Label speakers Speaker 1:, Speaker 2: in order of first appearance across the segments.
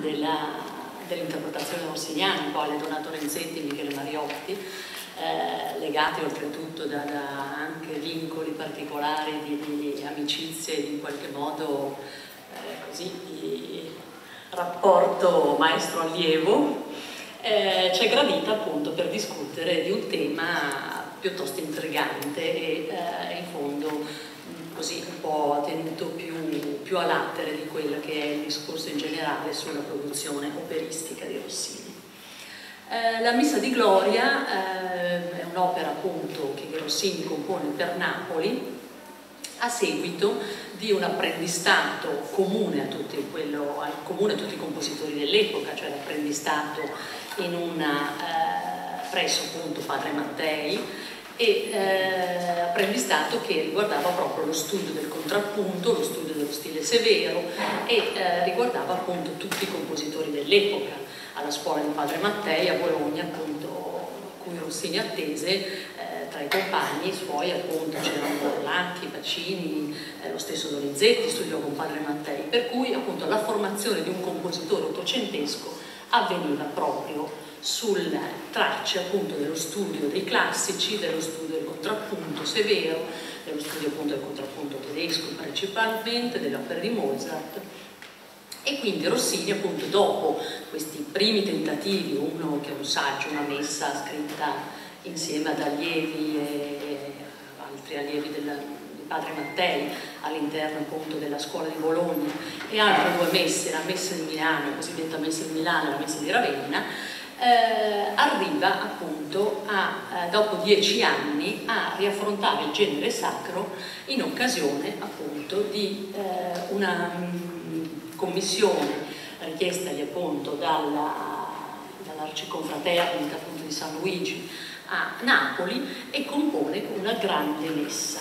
Speaker 1: dell'interpretazione dell rossiniana, quale Donato Renzetti e Michele Mariotti, eh, legati oltretutto da, da, anche vincoli particolari di, di amicizie in qualche modo eh, così, di rapporto maestro-allievo, eh, ci è gradita appunto per discutere di un tema piuttosto intrigante e eh, in fondo così un po' tenuto più, più a latere di quello che è il discorso in generale sulla produzione operistica di Rossini. Eh, la Missa di Gloria eh, è un'opera appunto che Rossini compone per Napoli a seguito di un apprendistato comune a tutti, quello, comune a tutti i compositori dell'epoca, cioè l'apprendistato eh, presso appunto Padre Mattei e eh, apprendistato che riguardava proprio lo studio del contrappunto, lo studio dello stile severo e eh, riguardava appunto tutti i compositori dell'epoca alla scuola di Padre Mattei a Bologna appunto cui Rossini attese eh, tra i compagni suoi appunto c'erano Borlacchi, Pacini, eh, lo stesso Donizetti studiò con Padre Mattei per cui appunto la formazione di un compositore ottocentesco avveniva proprio sulle tracce appunto dello studio dei classici, dello studio del contrappunto severo, dello studio appunto del contrappunto tedesco principalmente, delle opere di Mozart. E quindi Rossini appunto dopo questi primi tentativi, uno che è un saggio, una messa scritta insieme ad allievi e altri allievi del, di padre Mattei all'interno appunto della scuola di Bologna e altre due messe, la messa di Milano, la cosiddetta messa di Milano e la messa di Ravenna, eh, arriva appunto a, eh, dopo dieci anni a riaffrontare il genere sacro in occasione appunto di eh, una commissione richiestagli appunto dall'arciconfraternita dall di San Luigi a Napoli e compone una grande messa.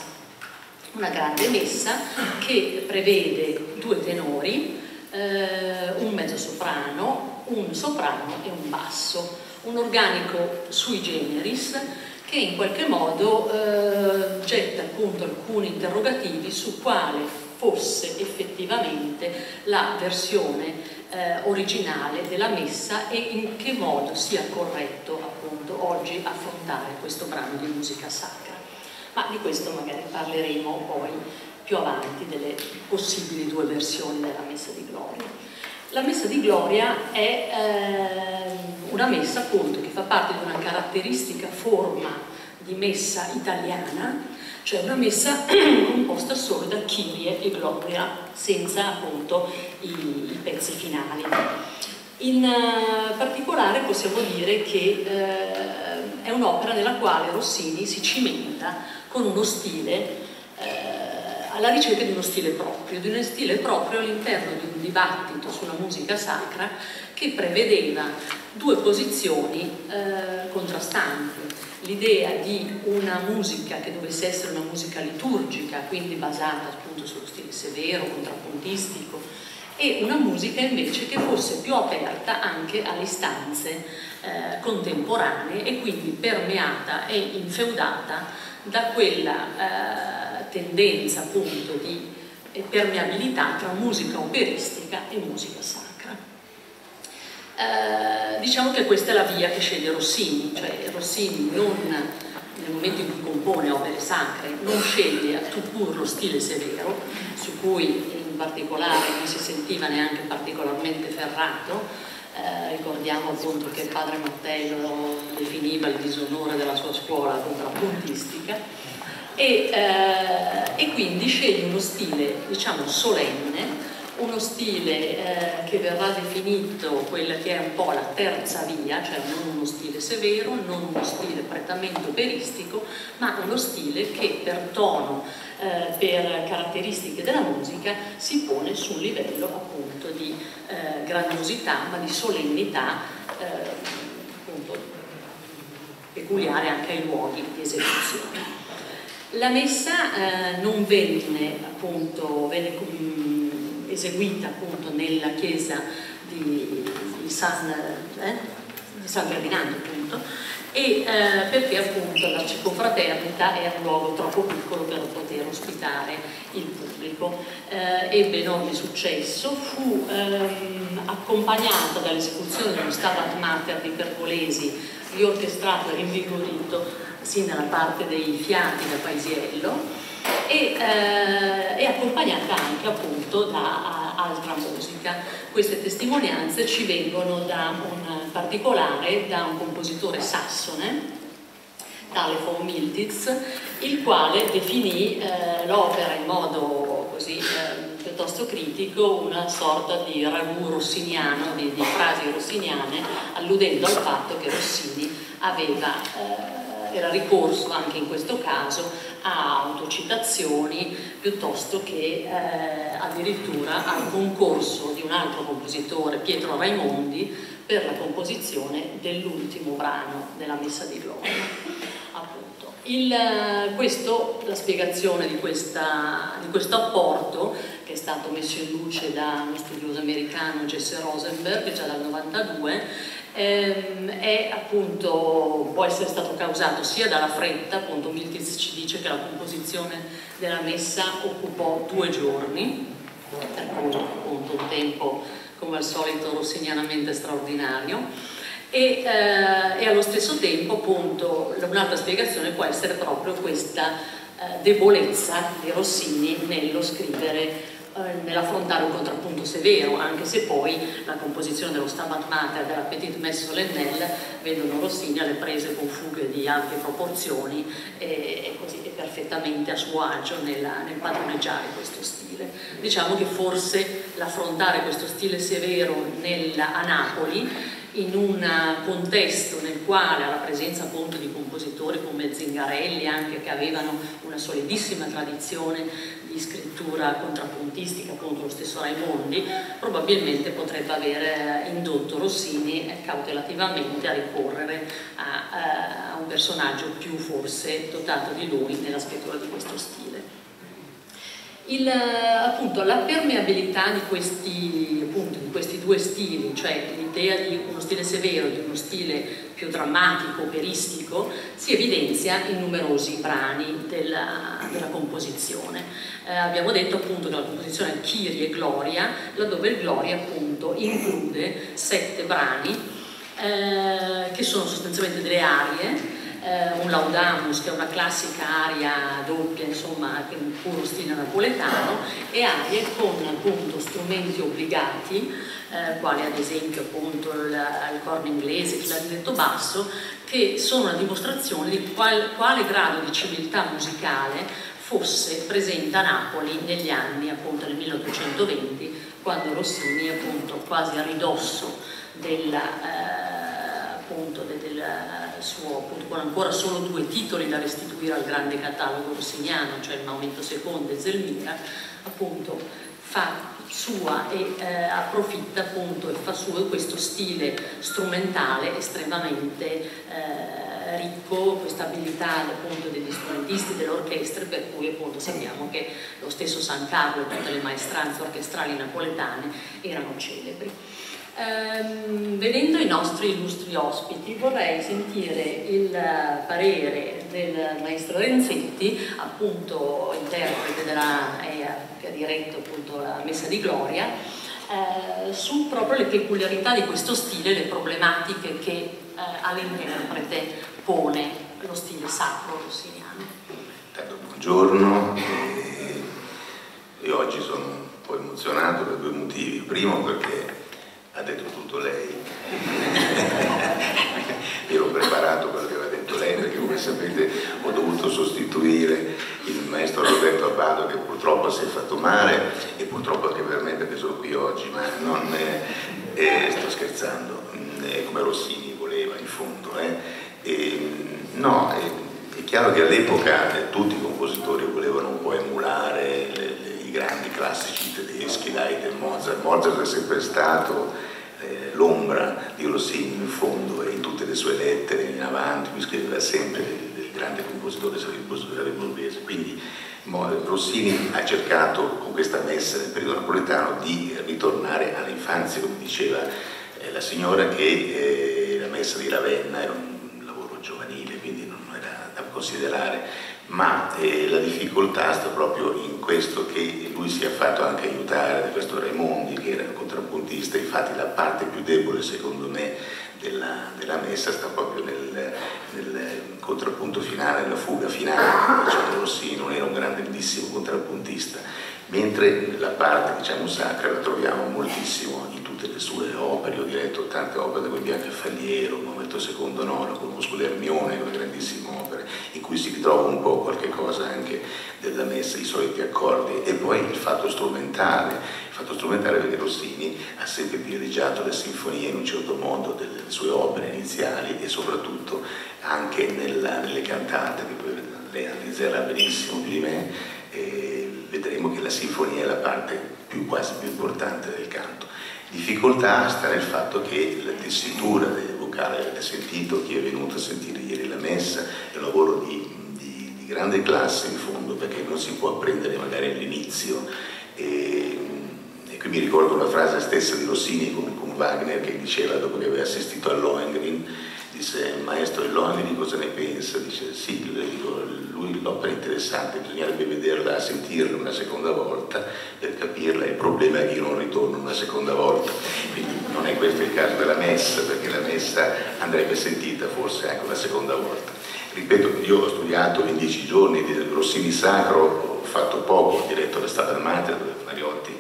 Speaker 1: Una grande messa che prevede due tenori, eh, un mezzo soprano, un soprano e un basso, un organico sui generis che in qualche modo eh, getta appunto alcuni interrogativi su quale fosse effettivamente la versione eh, originale della messa e in che modo sia corretto appunto oggi affrontare questo brano di musica sacra. Ma di questo magari parleremo poi più avanti delle possibili due versioni della messa di gloria. La messa di gloria è eh, una messa appunto che fa parte di una caratteristica forma di messa italiana cioè una messa composta solo da Kyrie e Gloria, senza appunto i, i pezzi finali. In uh, particolare possiamo dire che uh, è un'opera nella quale Rossini si cimenta con uno stile, alla ricerca di uno stile proprio, di uno stile proprio all'interno di un dibattito sulla musica sacra che prevedeva due posizioni contrastanti. L'idea di una musica che dovesse essere una musica liturgica, quindi basata appunto sullo stile severo, contrappuntistico, e una musica invece che fosse più aperta anche alle istanze eh, contemporanee e quindi permeata e infeudata da quella eh, tendenza appunto di permeabilità tra musica operistica e musica sacra. Eh, diciamo che questa è la via che sceglie Rossini, cioè Rossini non, nel momento in cui compone opere sacre non sceglie a tout pur lo stile severo, su cui in particolare non si sentiva neanche particolarmente ferrato, eh, ricordiamo appunto che il padre Matteo lo definiva il disonore della sua scuola contrappuntistica e, eh, e quindi sceglie uno stile diciamo solenne uno stile eh, che verrà definito quella che è un po' la terza via, cioè non uno stile severo, non uno stile prettamente operistico, ma uno stile che per tono, eh, per caratteristiche della musica si pone su un livello appunto di eh, grandiosità, ma di solennità eh, appunto peculiare anche ai luoghi di esecuzione. La messa eh, non venne appunto, venne eseguita appunto nella chiesa di, di San, eh? di San Ferdinando appunto, e eh, perché appunto la circonfraternita era un luogo troppo piccolo per poter ospitare il pubblico. Eh, ebbe enorme successo, fu ehm, accompagnata dall'esecuzione dello Stabat Mater di Pergolesi, riorchestrato e rinvigorito sin dalla parte dei fiati da Paisiello e, eh, è accompagnata anche appunto da altra musica. Queste testimonianze ci vengono da un particolare, da un compositore sassone, tale von Miltitz, il quale definì eh, l'opera in modo così eh, piuttosto critico una sorta di ragù rossiniano, di, di frasi rossiniane, alludendo al fatto che Rossini aveva eh, era ricorso anche in questo caso a autocitazioni piuttosto che eh, addirittura al concorso di un altro compositore, Pietro Raimondi, per la composizione dell'ultimo brano della Messa di Gloria. Il, questo, la spiegazione di, questa, di, questo apporto che è stato messo in luce da uno studioso americano Jesse Rosenberg già dal 92 ehm, è appunto, può essere stato causato sia dalla fretta, appunto Miltiz ci dice che la composizione della messa occupò due giorni, per cui appunto un tempo come al solito rossinianamente straordinario, e, eh, e, allo stesso tempo appunto un'altra spiegazione può essere proprio questa eh, debolezza di Rossini nello scrivere nell'affrontare un contrappunto severo, anche se poi la composizione dello Stabat Mater e della Petite Messe Solennelle vedono Rossini alle prese con fughe di ampie proporzioni e così è perfettamente a suo agio nella, nel padroneggiare questo stile. Diciamo che forse l'affrontare questo stile severo nel, a Napoli in un contesto nel quale alla presenza appunto di compositori come Zingarelli anche che avevano una solidissima tradizione di scrittura contrappuntistica appunto lo stesso Raimondi probabilmente potrebbe aver indotto Rossini eh, cautelativamente a ricorrere a, eh, a un personaggio più forse dotato di lui nella scrittura di questo stile il, appunto, la permeabilità di questi, appunto, di questi due stili, cioè l'idea di uno stile severo e di uno stile più drammatico, operistico, si evidenzia in numerosi brani della, della composizione. Eh, abbiamo detto appunto che la composizione Kyrie e Gloria, laddove il Gloria appunto include sette brani eh, che sono sostanzialmente delle arie eh, un Laudamus che è una classica aria doppia, insomma, che è un puro stile napoletano, e arie con appunto strumenti obbligati, eh, quali ad esempio appunto il, il corno inglese, il clarinetto basso, che sono una dimostrazione di qual, quale grado di civiltà musicale fosse presente a Napoli negli anni appunto del 1820 quando Rossini appunto quasi a ridosso della, eh, appunto del, del suo, con ancora solo due titoli da restituire al grande catalogo rossiniano, cioè il Maometto II e Zelmira, appunto fa sua e eh, approfitta appunto e fa suo questo stile strumentale estremamente eh, ricco, questa abilità appunto degli strumentisti, delle orchestre, per cui appunto sappiamo che lo stesso San Carlo e tutte le maestranze orchestrali napoletane erano celebri. Ehm, vedendo i nostri illustri ospiti vorrei sentire il parere del maestro Renzetti, appunto interprete della, eh, che ha diretto appunto la Messa di Gloria, eh, su proprio le peculiarità di questo stile, le problematiche che eh, all'interprete pone lo stile sacro rossiniano.
Speaker 2: Buongiorno, io oggi sono un po' emozionato per due motivi. Primo perché ha detto tutto lei. Io l'ho preparato quello che aveva detto lei perché come sapete ho dovuto sostituire il maestro Roberto Abbado che purtroppo si è fatto male e purtroppo anche per me perché sono qui oggi, ma non eh, sto scherzando, eh, come Rossini voleva in fondo. Eh. No, è, è, chiaro che all'epoca eh, tutti i compositori volevano un po' emulare classici tedeschi, Haydn, Mozart. Mozart è sempre stato eh, l'ombra di Rossini in fondo e in tutte le sue lettere in avanti, lui scriveva sempre del grande compositore salibusese, quindi Rossini ha cercato con questa messa nel periodo napoletano di ritornare all'infanzia, come diceva eh, la signora che eh, la messa di Ravenna era un lavoro giovanile, quindi non era da considerare, ma eh, la difficoltà sta proprio in questo che lui si è fatto anche aiutare da questo Raimondi che era un contrappuntista, infatti la parte più debole secondo me della, della messa sta proprio nel, nel, contrappunto finale, nella fuga finale, cioè Rossini non era un grandissimo contrappuntista, mentre la parte diciamo sacra la troviamo moltissimo in tutte le sue opere, io ho diretto tante opere come Bianca Falliero, Momento Secondo Nono, conosco l'Ermione, una grandissima opera, in cui si ritrova un po' qualche cosa anche della messa, i soliti accordi, e poi il fatto strumentale, il fatto strumentale perché Rossini ha sempre privilegiato le sinfonie in un certo modo delle sue opere iniziali e soprattutto anche nella, nelle cantate, che poi lei analizzerà benissimo più di me, eh, vedremo che la sinfonia è la parte più, quasi più importante del canto. Difficoltà sta nel fatto che la tessitura del vocale, avete sentito, chi è venuto a sentire ieri la messa, è un lavoro di, di, di grande classe in fondo, perché non si può apprendere magari all'inizio. E, e, qui mi ricordo una frase stessa di Rossini con, con Wagner che diceva, dopo che aveva assistito a Lohengrin, disse maestro Lohengrin cosa ne pensa? Dice sì, lui l'opera è interessante, bisognerebbe vederla, sentirla una seconda volta per capirla, il problema è che io non ritorno una seconda volta, quindi non è questo il caso della messa, perché la messa andrebbe sentita forse anche una seconda volta. Ripeto, io ho studiato in dieci giorni di Rossini Sacro, ho fatto poco, ho diretto l'estate al Mater, Mariotti,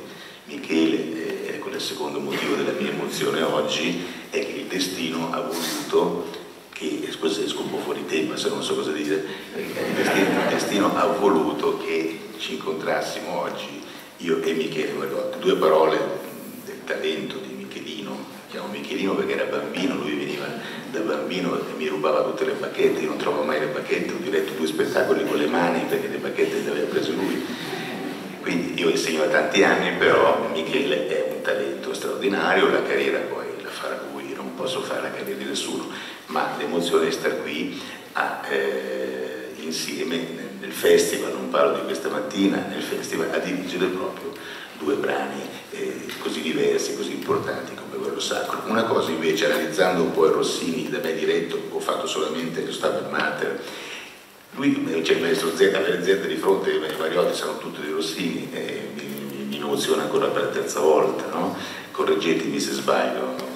Speaker 2: Michele, e ecco il secondo motivo della mia emozione oggi è che il destino ha voluto che, scusa se esco un po' fuori tema, se non so cosa dire, il destino, il destino ha voluto che ci incontrassimo oggi, io e Michele Mariotti, due parole del talento di Michelino, chiamo Michelino perché era bambino, lui veniva da bambino e mi rubava tutte le bacchette, io non trovo mai le bacchette, ho diretto due spettacoli con le mani perché le bacchette le aveva prese lui. Quindi io insegno da tanti anni, però Michele è un talento straordinario, la carriera poi posso fare la carriera di nessuno, ma l'emozione è stare qui a, eh, insieme nel festival, non parlo di questa mattina, nel festival a dirigere proprio due brani eh, così diversi, così importanti come quello sacro. Una cosa invece, analizzando un po' il Rossini da me diretto, ho fatto solamente lo Stabat Mater, lui c'è cioè il maestro Z, avere Z di fronte, i Mariotti sono tutti di Rossini, eh, mi, mi, emoziona ancora per la terza volta, no? correggetemi se sbaglio, maestro.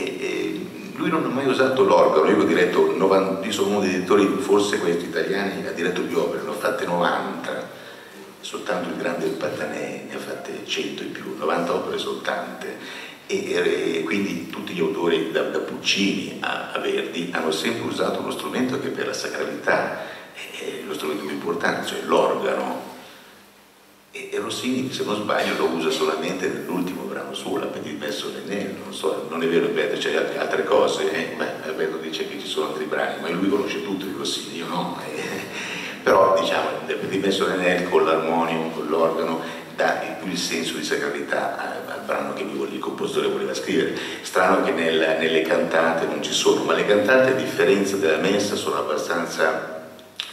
Speaker 2: E, e, lui non ha mai usato l'organo, io ho diretto, 90, io sono uno dei direttori, forse questi italiani, ha diretto più opere, ne ho fatte 90, soltanto il grande Patanè ne ha fatte 100 in più, 90 opere soltanto. E, e, quindi tutti gli autori da, da Puccini a, a, Verdi hanno sempre usato uno strumento che per la sacralità è lo strumento più importante, cioè l'organo. E, Rossini, se non sbaglio, lo usa solamente nell'ultimo brano suo, la Petit Messo René, non so, non è vero, ripeto, c'è altre cose, eh? beh, dice che ci sono altri brani, ma lui conosce tutto di Rossini, io no. Eh? però diciamo il Messo René con l'armonium, con l'organo, dà il senso di sacralità al brano che il compositore voleva scrivere. Strano che nel, nelle cantate non ci sono, ma le cantate a differenza della messa sono abbastanza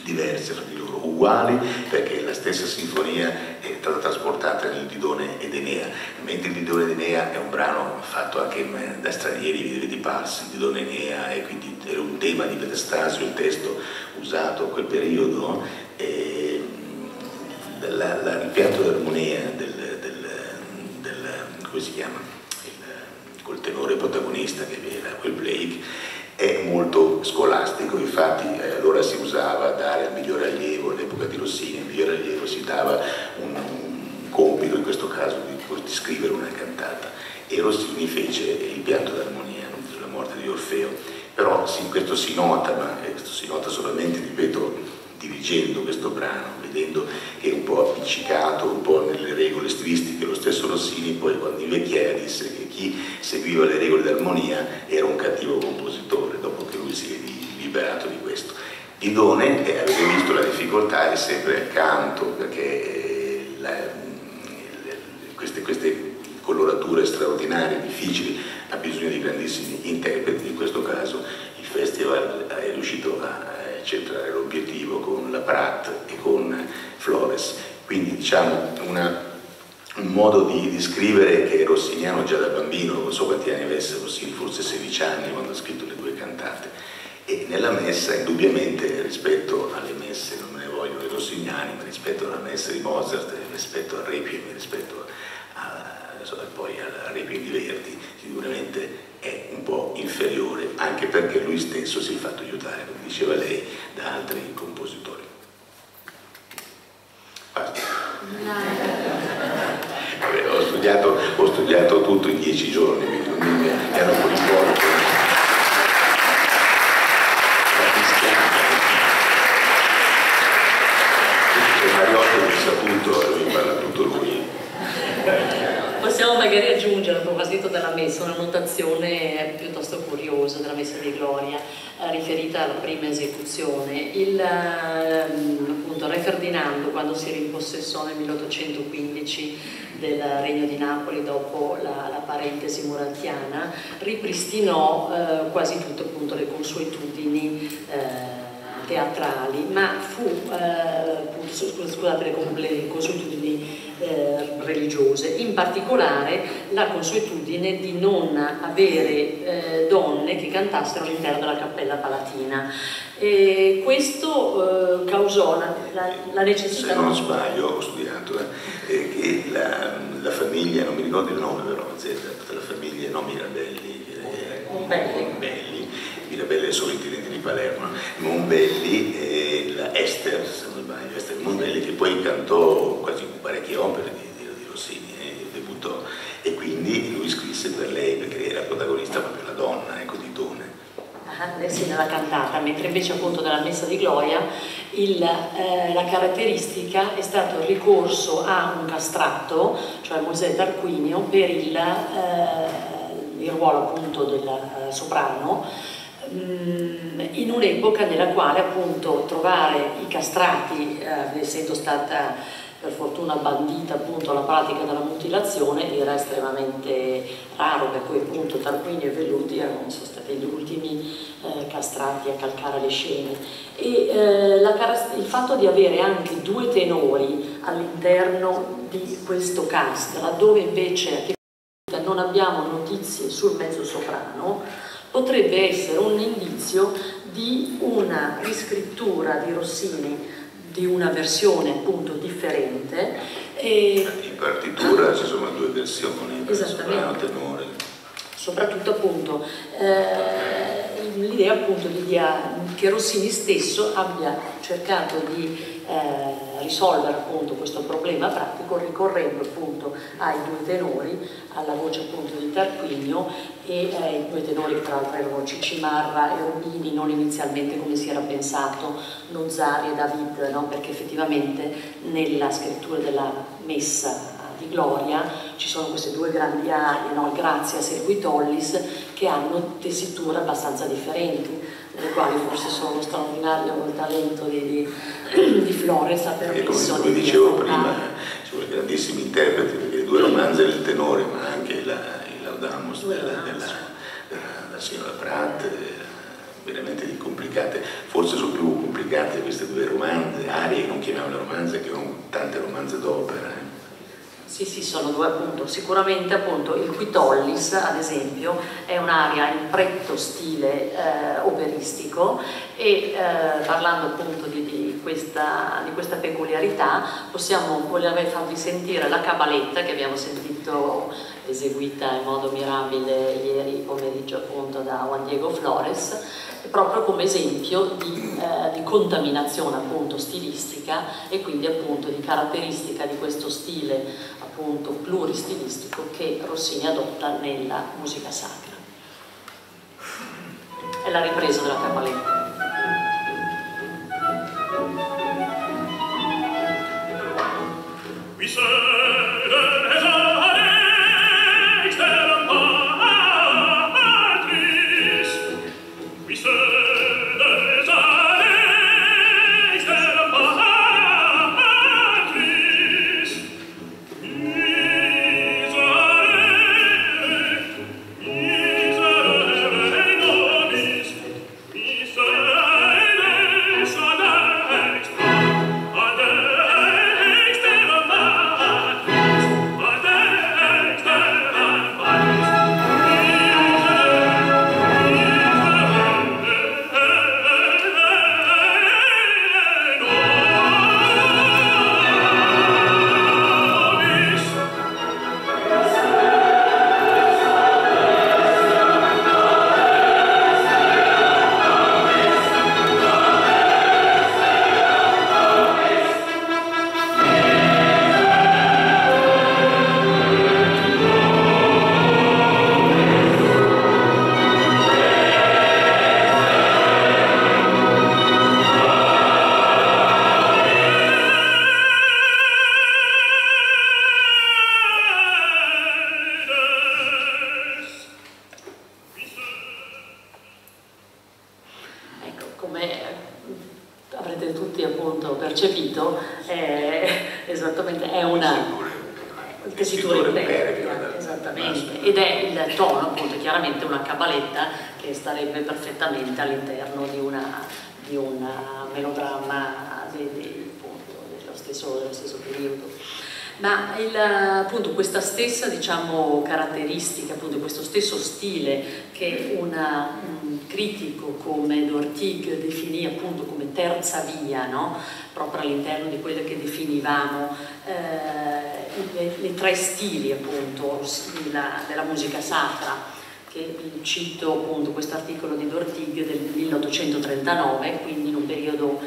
Speaker 2: diverse fra di loro, uguali perché la stessa sinfonia è stata trasportata nel Didone ed Enea, mentre il Didone ed Enea è un brano fatto anche da stranieri di parsi, il Didone Enea e quindi era un tema di Metastasio, il testo usato a quel periodo. E, la, la, il piatto d'armonia del, del, del, come si chiama? Il, col tenore protagonista che era quel Blake è molto scolastico, infatti eh, allora si usava dare al miglior allievo, all'epoca di Rossini, al miglior allievo si dava un, un compito, in questo caso di, di, scrivere una cantata. E Rossini fece il pianto d'armonia sulla morte di Orfeo, però sì, questo si nota, ma eh, questo si nota solamente, ripeto, dirigendo questo brano, vedendo che è un po' appiccicato, un po' nelle regole stilistiche, lo stesso Rossini poi quando invecchiava disse che chi seguiva le regole d'armonia era un cattivo compositore, lui si è liberato di questo. Didone, eh, avete visto la difficoltà, è sempre il canto, perché la, queste, queste colorature straordinarie, difficili, ha bisogno di grandissimi interpreti, in questo caso il festival è riuscito a centrare l'obiettivo con la Prat e con Flores. Quindi diciamo una, un modo di, di, scrivere che è rossiniano già da bambino, non so quanti anni avesse Rossini, forse 16 anni quando ha scritto le due cantate. E nella messa, indubbiamente, rispetto alle messe, non me ne vogliono i rossiniani, ma rispetto alla messa di Mozart, rispetto al Requiem, rispetto a, a, poi al Requiem di Verdi, sicuramente è un po' inferiore, anche perché lui stesso si è fatto aiutare, come diceva lei, da altri compositori. Vabbè, ho, studiato, ho, studiato, tutto in dieci giorni, quindi non mi, mi hanno coinvolto. Mariotti saputo, mi parla tutto lui.
Speaker 1: Possiamo magari aggiungere a proposito della messa una notazione piuttosto curiosa della messa di Gloria eh, riferita alla prima esecuzione. Il, eh, appunto, Re Ferdinando quando si rimpossessò nel 1815 del Regno di Napoli dopo la, la parentesi muratiana ripristinò eh, quasi tutte le consuetudini eh, teatrali, ma fu, eh, scusate, le, consuetudini eh, religiose, in particolare la consuetudine di non avere eh, donne che cantassero all'interno della cappella palatina. E questo eh, causò la, la, la, necessità...
Speaker 2: Se non sbaglio, ho studiato, eh, che la, la, famiglia, non mi ricordo il nome però, la famiglia, no Mirabelli,
Speaker 1: Mombelli.
Speaker 2: Mombelli, Mirabelli solo intendente di Palermo, Mombelli e la Esther, se non sbaglio, Esther Mombelli che poi cantò quasi parecchie opere di, di, di Rossini, eh, debuttò e quindi lui scrisse per lei perché era protagonista proprio la donna, ecco, di Tone.
Speaker 1: Ah, sì, nella cantata, mentre invece appunto nella Messa di Gloria il, eh, la caratteristica è stato il ricorso a un castrato, cioè Mosè Tarquinio, per il, eh, il ruolo appunto del eh, soprano, in un'epoca nella quale appunto trovare i castrati, eh, essendo stata per fortuna bandita appunto la pratica della mutilazione era estremamente raro per cui appunto Tarquinio e Velluti erano, sono stati gli ultimi eh, castrati a calcare le scene. E eh, la, il fatto di avere anche due tenori all'interno di questo cast laddove invece non abbiamo notizie sul mezzo soprano potrebbe essere un indizio di una riscrittura di Rossini di una versione appunto differente.
Speaker 2: E... In partitura ci sono due versioni, soprano tenore.
Speaker 1: Soprattutto appunto eh, l'idea appunto di che Rossini stesso abbia cercato di eh, risolvere appunto questo problema pratico ricorrendo appunto ai due tenori, alla voce appunto di Tarquinio e eh, due tenori che tra l'altro erano Cicimarra e Rubini, non inizialmente come si era pensato, Nozari e David, no? perché effettivamente nella scrittura della messa di Gloria ci sono queste due grandi arie, no? Grazia e Guitollis, che hanno tessiture abbastanza differenti, le quali forse sono straordinario il talento di, di, di Florence ha permesso
Speaker 2: come, come
Speaker 1: di
Speaker 2: dicevo prima, ci sono grandissimi interpreti, perché le due romanze del tenore, ma anche la, il Laudamus della, della, della, della signora Pratt, veramente complicate, forse sono più complicate queste due romanze, arie non chiamiamole romanze, che non tante romanze d'opera.
Speaker 1: Sì, sì, sono due appunto. Sicuramente appunto il Quitollis, ad esempio, è un'area in pretto stile eh, operistico e eh, parlando appunto di, di, questa, di, questa, peculiarità possiamo voler farvi sentire la cabaletta che abbiamo sentito eseguita in modo mirabile ieri pomeriggio appunto da Juan Diego Flores proprio come esempio di, eh, di, contaminazione appunto stilistica e quindi appunto di caratteristica di questo stile appunto pluristilistico che Rossini adotta nella musica sacra. È la ripresa della cabaletta. We so della, musica sacra, che cito appunto questo articolo di Dortig del 1839, quindi in un periodo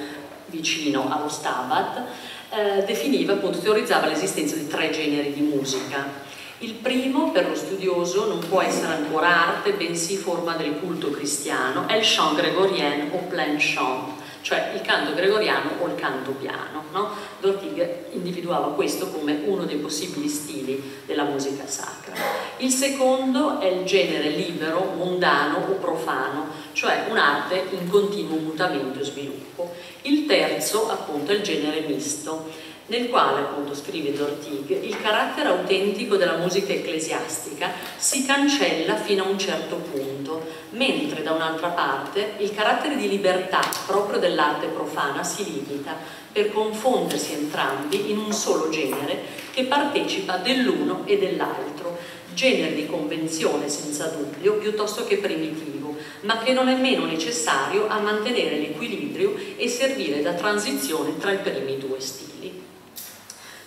Speaker 1: vicino allo Stabat, eh, definiva, appunto, teorizzava l'esistenza di tre generi di musica. Il primo, per lo studioso, non può essere ancora arte, bensì forma del culto cristiano, è il chant grégorien o plein chant, cioè il canto gregoriano o il canto piano. No? Dortig individuava questo come uno dei possibili stili della musica sacra. Il secondo è il genere libero, mondano o profano, cioè un'arte in continuo mutamento e sviluppo. Il terzo, appunto, è il genere misto, nel quale, appunto, scrive Dortig, il carattere autentico della musica ecclesiastica si cancella fino a un certo punto, mentre da un'altra parte il carattere di libertà proprio dell'arte profana si limita per confondersi entrambi in un solo genere che partecipa dell'uno e dell'altro, genere di convenzione senza dubbio piuttosto che primitivo, ma che non è meno necessario a mantenere l'equilibrio e servire da transizione tra i primi due stili.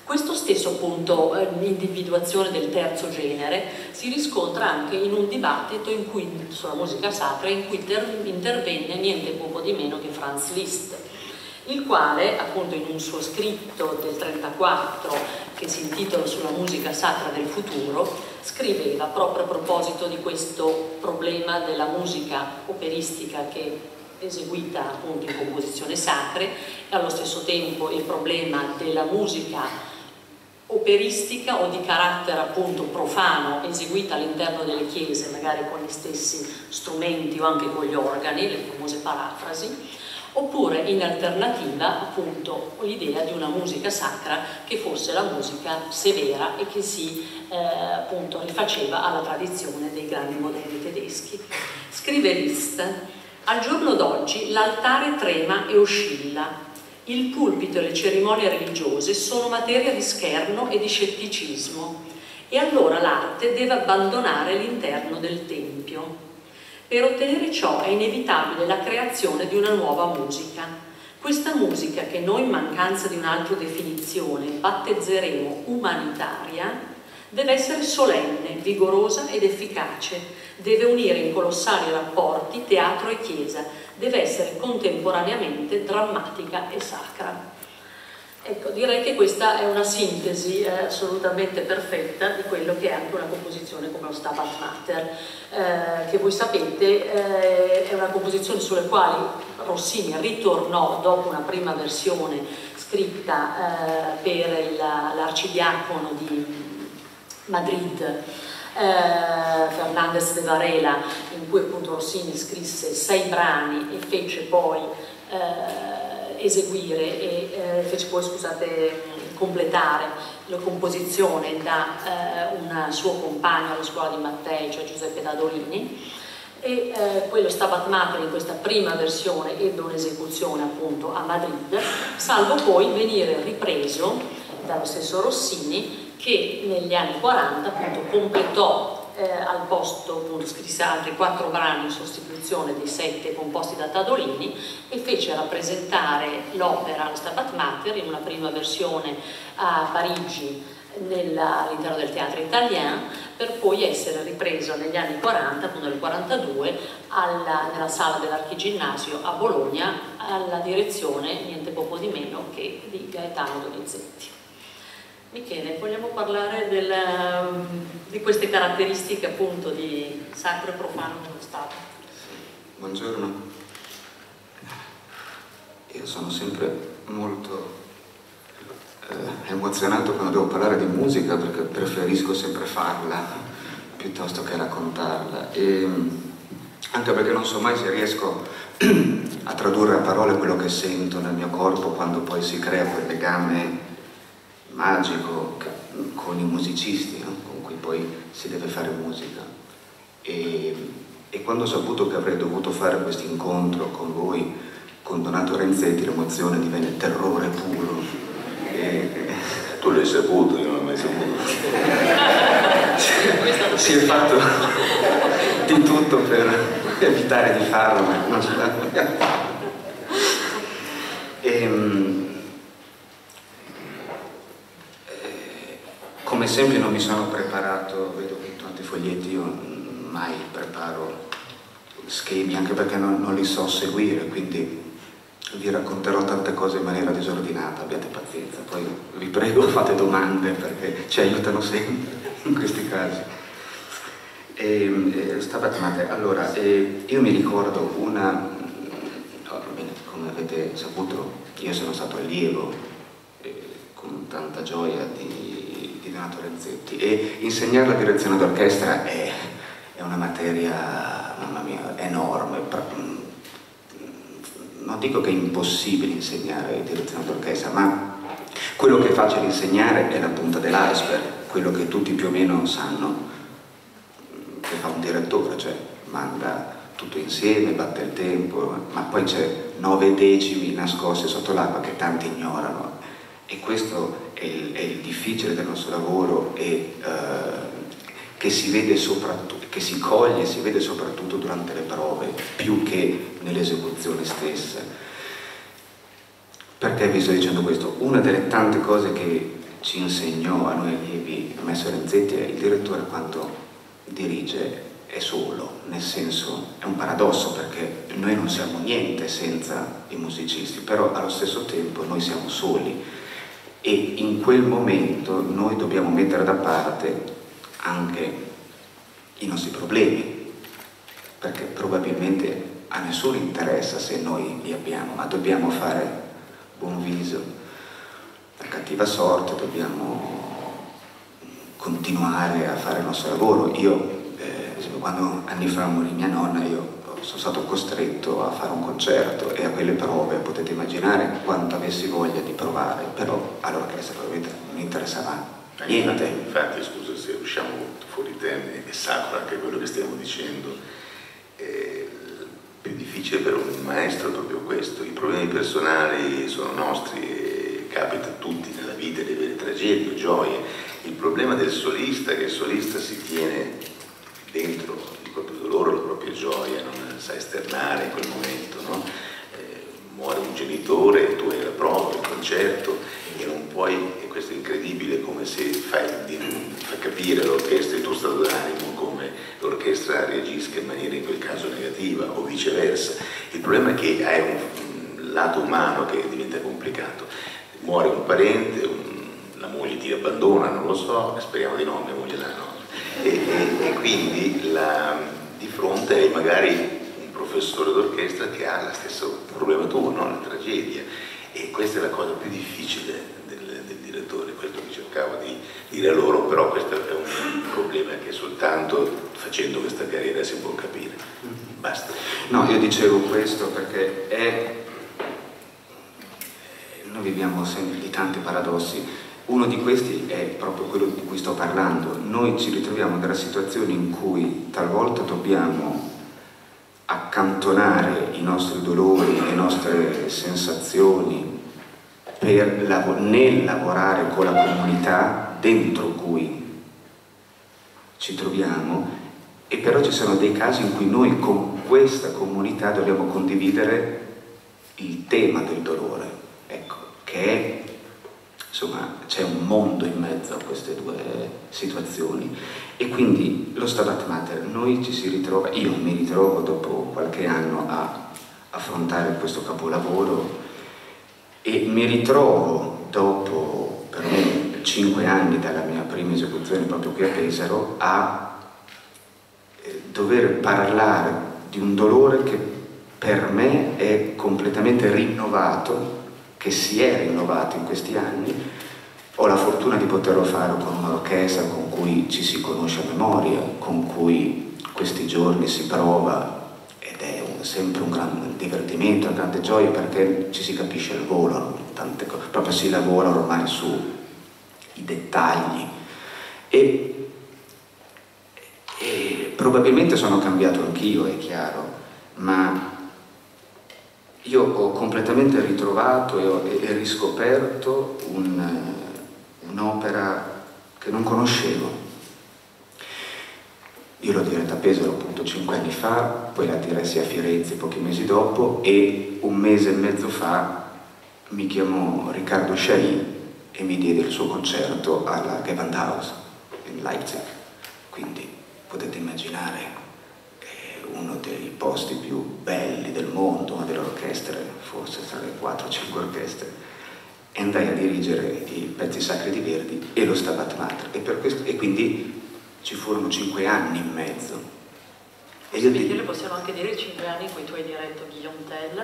Speaker 1: Questo stesso punto eh, l'individuazione del terzo genere si riscontra anche in un dibattito in cui, sulla musica sacra in cui intervenne niente poco di meno che Franz Liszt, il quale appunto in un suo scritto del 34 che si intitola sulla musica sacra del futuro scriveva proprio a proposito di questo problema della musica operistica che eseguita appunto in composizione sacre e allo stesso tempo il problema della musica operistica o di carattere appunto profano eseguita all'interno delle chiese, magari con gli stessi strumenti o anche con gli organi, le famose parafrasi, oppure in alternativa appunto l'idea di una musica sacra che fosse la musica severa e che si eh, appunto rifaceva alla tradizione dei grandi modelli tedeschi. Scrive Liszt, al giorno d'oggi l'altare trema e oscilla, il pulpito e le cerimonie religiose sono materia di scherno e di scetticismo e allora l'arte deve abbandonare l'interno del Tempio. Per ottenere ciò è inevitabile la creazione di una nuova musica. Questa musica che noi in mancanza di un'altra definizione battezzeremo umanitaria deve essere solenne, vigorosa ed efficace, deve unire in colossali rapporti teatro e chiesa, deve essere contemporaneamente drammatica e sacra. Ecco, direi che questa è una sintesi eh, assolutamente perfetta di quello che è anche una composizione come lo Stabat Mater, eh, che voi sapete eh, è una composizione sulle quali Rossini ritornò dopo una prima versione scritta eh, per l'arcidiacono di Madrid, eh, Fernandez de Varela, in cui appunto Rossini scrisse sei brani e fece poi eh, eseguire e eh, fece poi, scusate, completare la composizione da eh, un suo compagno alla scuola di Mattei, cioè Giuseppe Dadolini. E eh, quello Stabat Mater in questa prima versione ebbe un'esecuzione appunto a Madrid, salvo poi venire ripreso dallo stesso Rossini che negli anni 40 appunto completò eh, al posto, appunto, scrisse altri quattro brani in sostituzione dei sette composti da Tadolini e fece rappresentare l'opera al Stabat Mater in una prima versione a Parigi all'interno del Teatro Italien per poi essere ripreso negli anni 40, appunto nel 42, alla, nella sala dell'Archiginnasio a Bologna alla direzione niente poco di meno che di Gaetano Donizetti. Michele, vogliamo parlare del, di queste caratteristiche appunto di sacro e profano dello Stato?
Speaker 3: Buongiorno. Io sono sempre molto eh, emozionato quando devo parlare di musica perché preferisco sempre farla piuttosto che raccontarla. E anche perché non so mai se riesco a tradurre a parole quello che sento nel mio corpo quando poi si crea quel legame magico con i musicisti, no? con cui poi si deve fare musica. E, e quando ho saputo che avrei dovuto fare questo incontro con voi, con Donato Renzetti, l'emozione divenne terrore puro.
Speaker 2: E, tu l'hai saputo, io non l'ho mai saputo.
Speaker 3: si è fatto di tutto per evitare di farlo, ma non ce l'ha. Ehm, eh, come sempre non mi sono preparato, vedo che tanti foglietti io mai preparo schemi, anche perché non, non li so seguire, quindi vi racconterò tante cose in maniera disordinata, abbiate pazienza, poi vi prego fate domande perché ci aiutano sempre in questi casi. E, e, stabat mater, allora, eh, io mi ricordo una, come avete saputo, io sono stato allievo eh, con tanta gioia di, di Donato Renzetti e insegnare la direzione d'orchestra è, è una materia, mamma mia, enorme. Non dico che è impossibile insegnare direzione d'orchestra, ma quello che è facile insegnare è la punta dell'iceberg, quello che tutti più o meno sanno che fa un direttore, cioè manda tutto insieme, batte il tempo, ma poi c'è nove decimi nascosti sotto l'acqua che tanti ignorano e questo è il, è il difficile del nostro lavoro e eh, che si vede soprattutto, che si coglie, si vede soprattutto durante le prove, più che nell'esecuzione stessa. Perché vi sto dicendo questo? Una delle tante cose che ci insegnò a noi allievi, a Messer Renzetti, è il direttore quando dirige è solo, nel senso è un paradosso perché noi non siamo niente senza i musicisti, però allo stesso tempo noi siamo soli e in quel momento noi dobbiamo mettere da parte anche i nostri problemi, perché probabilmente a nessuno interessa se noi li abbiamo, ma dobbiamo fare buon viso, la cattiva sorte, dobbiamo continuare a fare il nostro lavoro. Io, eh, quando anni fa morì mia nonna, io sono stato costretto a fare un concerto e a quelle prove potete immaginare quanto avessi voglia di provare, però all'orchestra probabilmente non interessava niente.
Speaker 2: Infatti, scusa se usciamo fuori termine, è sacro anche quello che stiamo dicendo. Eh, più difficile per un maestro è proprio questo, i problemi personali sono nostri e capita a tutti nella vita di avere tragedie gioie il problema del solista è che il solista si tiene dentro proprio dolore, la propria gioia, non sa esternare in quel momento, no? eh, muore un genitore, tu hai la prova, il concerto e non puoi, e questo è incredibile come se fai, fai capire all'orchestra il tuo stato d'animo come l'orchestra reagisca in maniera in quel caso negativa o viceversa. Il problema è che hai un, un lato umano che diventa complicato. Muore un parente, un la moglie ti abbandona, non lo so, speriamo di no, mia moglie la no. E, e, e quindi la, di fronte hai magari un professore d'orchestra che ha lo stesso problema tuo, no? la tragedia. E questa è la cosa più difficile del, del direttore, questo che cercavo di dire a loro, però questo è un problema che soltanto facendo questa carriera si può capire. Basta.
Speaker 3: No, io dicevo questo perché è... Noi viviamo sempre di tanti paradossi uno di questi è proprio quello di cui sto parlando. Noi ci ritroviamo nella situazione in cui talvolta dobbiamo accantonare i nostri dolori, le nostre sensazioni per lav nel lavorare con la comunità dentro cui ci troviamo e però ci sono dei casi in cui noi con questa comunità dobbiamo condividere il tema del dolore, ecco, che è insomma c'è un mondo in mezzo a queste due situazioni. E quindi lo Stabat Mater, noi ci si ritrova, io mi ritrovo dopo qualche anno a affrontare questo capolavoro e mi ritrovo dopo per me cinque anni dalla mia prima esecuzione proprio qui a Pesaro a eh, dover parlare di un dolore che per me è completamente rinnovato che si è rinnovato in questi anni. Ho la fortuna di poterlo fare con un'orchestra con cui ci si conosce a memoria, con cui questi giorni si prova sempre un gran divertimento, una grande gioia perché ci si capisce al volo, tante proprio si lavora ormai sui dettagli e, e probabilmente sono cambiato anch'io, è chiaro, ma io ho completamente ritrovato e, ho, e riscoperto un, un'opera che non conoscevo. Io l'ho diretta a Pesaro appunto cinque anni fa, poi la diressi a Firenze pochi mesi dopo e un mese e mezzo fa mi chiamò Riccardo Sciai e mi diede il suo concerto alla Gewandhaus in Leipzig. Quindi potete immaginare uno dei posti più belli del mondo, una delle orchestre, forse tra le 4-5 orchestre, e andai a dirigere i pezzi sacri di Verdi e lo Stabat Mater. E, questo, e quindi ci furono 5 anni e mezzo.
Speaker 1: E io ti... possiamo anche dire i 5 anni in cui tu hai diretto Guillaume Tell.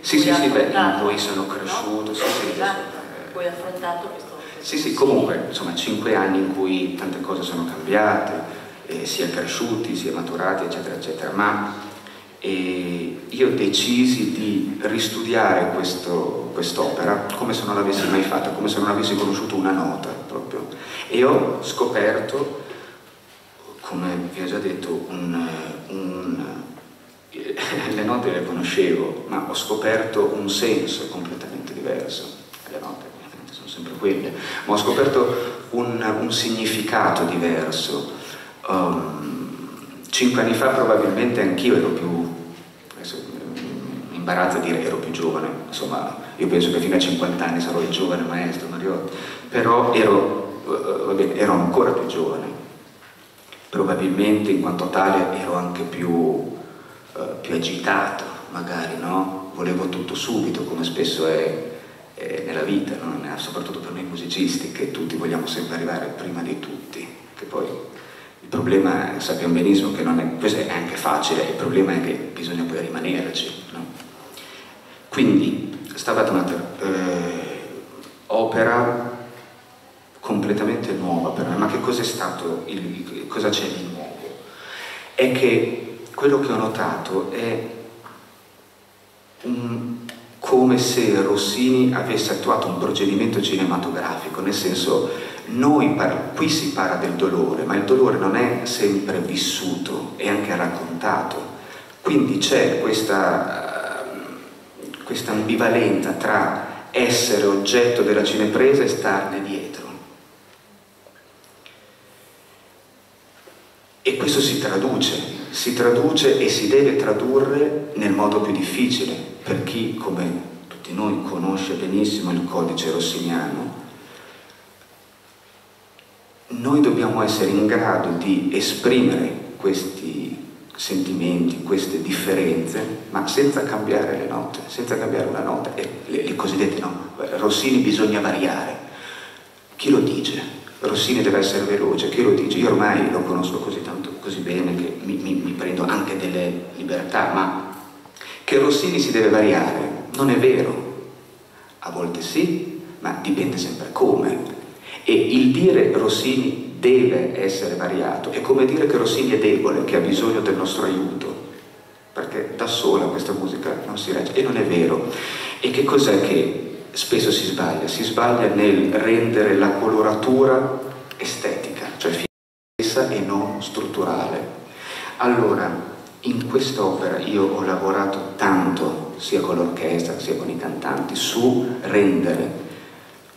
Speaker 3: Sì, sì, sì, beh, cui sono cresciuto, no? sì, sì,
Speaker 1: esatto, poi hai affrontato questo...
Speaker 3: Sì, sì, comunque, insomma, 5 anni in cui tante cose sono cambiate, eh, si è cresciuti, si è maturati, eccetera, eccetera, ma eh, io decisi di ristudiare questo, quest'opera come se non l'avessi mai fatta, come se non avessi conosciuto una nota proprio. E ho scoperto, come vi ho già detto, un, un, eh, le note le conoscevo, ma ho scoperto un senso completamente diverso. Le note ovviamente sono sempre quelle, ma ho scoperto un, un significato diverso Um, cinque anni fa probabilmente anch'io ero più, adesso mi imbarazza dire ero più giovane, insomma io penso che fino a 50 anni sarò il giovane maestro Mariotti, però ero, uh, vabbè, ero ancora più giovane, probabilmente in quanto tale ero anche più, uh, più agitato magari, no? Volevo tutto subito come spesso è nella vita, no? soprattutto per noi musicisti che tutti vogliamo sempre arrivare prima di tutti, che poi il problema, sappiamo benissimo che non è, questo è anche facile, il problema è che bisogna poi rimanerci. No? Quindi, Stabat Mater, eh, opera completamente nuova per me, ma che cos'è stato, il, cosa c'è di nuovo? È che quello che ho notato è un, come se Rossini avesse attuato un procedimento cinematografico, nel senso noi qui si parla del dolore, ma il dolore non è sempre vissuto, è anche raccontato. Quindi c'è questa, questa ambivalenza tra essere oggetto della cinepresa e starne dietro. E questo si traduce, si traduce e si deve tradurre nel modo più difficile per chi, come tutti noi, conosce benissimo il codice rossiniano, noi dobbiamo essere in grado di esprimere questi sentimenti, queste differenze, ma senza cambiare le note, senza cambiare una nota, le, le cosiddette no, Rossini bisogna variare. Chi lo dice? Rossini deve essere veloce, chi lo dice? Io ormai lo conosco così tanto, così bene che mi, mi, mi prendo anche delle libertà, ma che Rossini si deve variare non è vero. A volte sì, ma dipende sempre come. E il dire Rossini deve essere variato è come dire che Rossini è debole, che ha bisogno del nostro aiuto, perché da sola questa musica non si regge, e non è vero. E che cos'è che spesso si sbaglia? Si sbaglia nel rendere la coloratura estetica, cioè fissa e non strutturale. Allora, in quest'opera io ho lavorato tanto, sia con l'orchestra sia con i cantanti, su rendere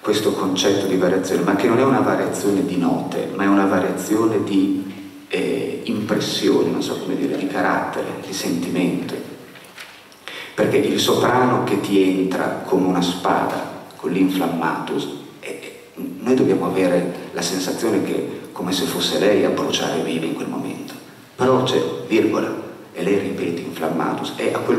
Speaker 3: questo concetto di variazione, ma che non è una variazione di note, ma è una variazione di eh, impressioni, non so come dire, di carattere, di sentimento. Perché il soprano che ti entra come una spada, con l'inflammatus, noi dobbiamo avere la sensazione che come se fosse lei a bruciare viva in quel momento. Però c'è, virgola, e lei ripete inflammatus, e quel,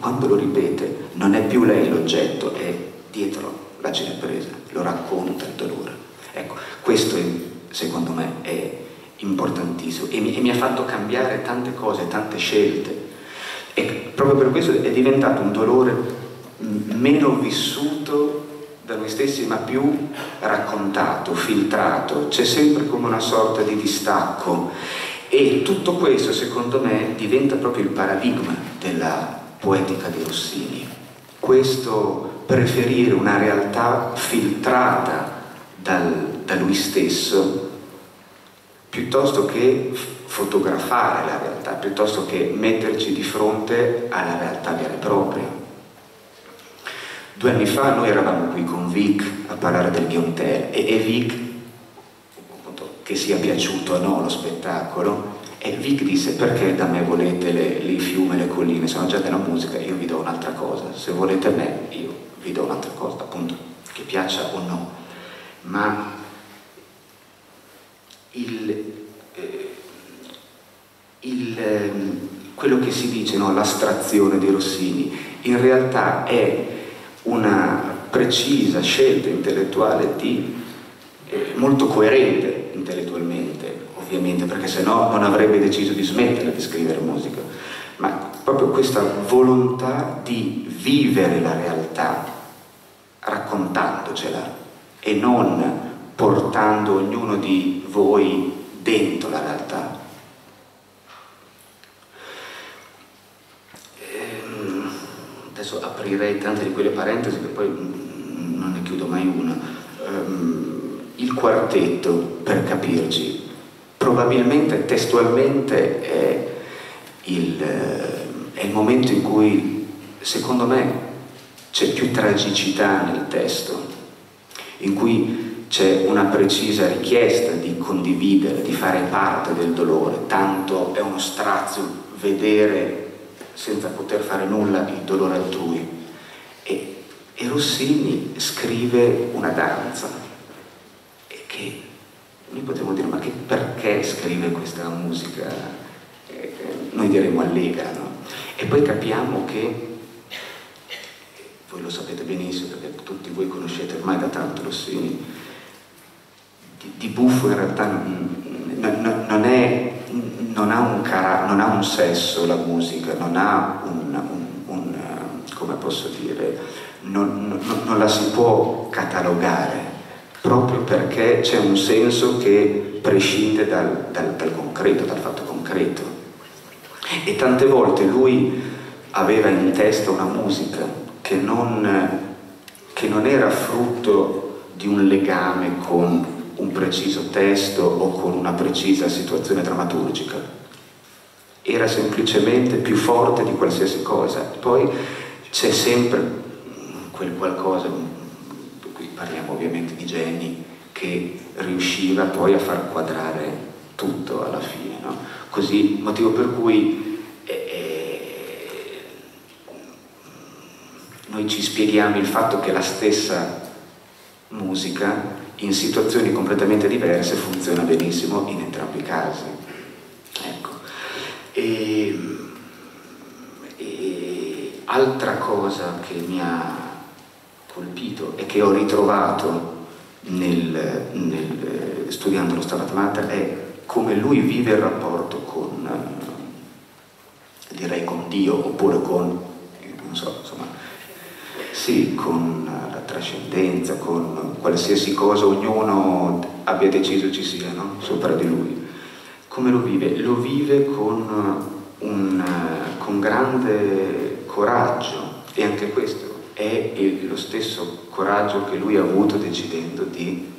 Speaker 3: quando lo ripete non è più lei l'oggetto, è dietro la cinepresa, lo racconta il dolore. Ecco, questo è, secondo me è importantissimo e mi, e mi, ha fatto cambiare tante cose, tante scelte e proprio per questo è diventato un dolore meno vissuto da noi stessi ma più raccontato, filtrato, c'è sempre come una sorta di distacco E tutto questo, secondo me, diventa proprio il paradigma della poetica di Rossini. Questo preferire una realtà filtrata dal, da lui stesso, piuttosto che fotografare la realtà, piuttosto che metterci di fronte alla realtà vera e propria. Due anni fa noi eravamo qui con Vic a parlare del Giontel e, e Vic che sia piaciuto o no lo spettacolo e Vic disse perché da me volete le, i fiumi le colline, sono già della musica, io vi do un'altra cosa, se volete me io vi do un'altra cosa, appunto, che piaccia o no. Ma il, eh, il, eh, quello che si dice, no, l'astrazione di Rossini, in realtà è una precisa scelta intellettuale di, eh, molto coerente intellettualmente, ovviamente, perché se no non avrebbe deciso di smettere di scrivere musica, ma proprio questa volontà di vivere la realtà raccontandocela e non portando ognuno di voi dentro la realtà. Ehm, adesso aprirei tante di quelle parentesi che poi non ne chiudo mai una. Ehm, il quartetto, per capirci, probabilmente testualmente è il, è il momento in cui, secondo me, c'è più tragicità nel testo, in cui c'è una precisa richiesta di condividere, di fare parte del dolore, tanto è uno strazio vedere senza poter fare nulla il dolore altrui. E, e Rossini scrive una danza, che noi potremmo dire ma che perché scrive questa musica? Eh, noi diremmo allegra, no? E poi capiamo che, voi lo sapete benissimo perché tutti voi conoscete ormai da tanto Rossini, di, di buffo in realtà non, non, è, non, ha un cara, non ha un sesso la musica, non ha un, un, un come posso dire, non la si può catalogare proprio perché c'è un senso che prescinde dal, dal, dal concreto, dal fatto concreto. E tante volte lui aveva in testa una musica che non, che non era frutto di un legame con un preciso testo o con una precisa situazione drammaturgica, era semplicemente più forte di qualsiasi cosa. Poi c'è sempre quel qualcosa, parliamo ovviamente di geni, che riusciva poi a far quadrare tutto alla fine. No? Così, motivo per cui eh, eh, noi ci spieghiamo il fatto che la stessa musica in situazioni completamente diverse funziona benissimo in entrambi i casi. Ecco. E, e, altra cosa che mi ha colpito e che ho ritrovato nel, nel, studiando lo Stabat Mater è come lui vive il rapporto con, eh, direi con Dio oppure con, non so, insomma, sì, con la trascendenza, con qualsiasi cosa ognuno abbia deciso ci sia no? sopra di lui. Come lo vive? Lo vive con, un, con grande coraggio e anche questo è lo stesso coraggio che lui ha avuto decidendo di